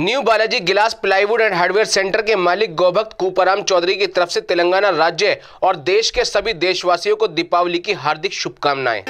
New Balaji गिलास plywood and hardware centre के मालिक गौभक्त कूपराम चौधरी की तरफ़ से तेलंगाना राज्य और देश के सभी देशवासियों को दीपावली की हार्दिक शुभकामनाएँ।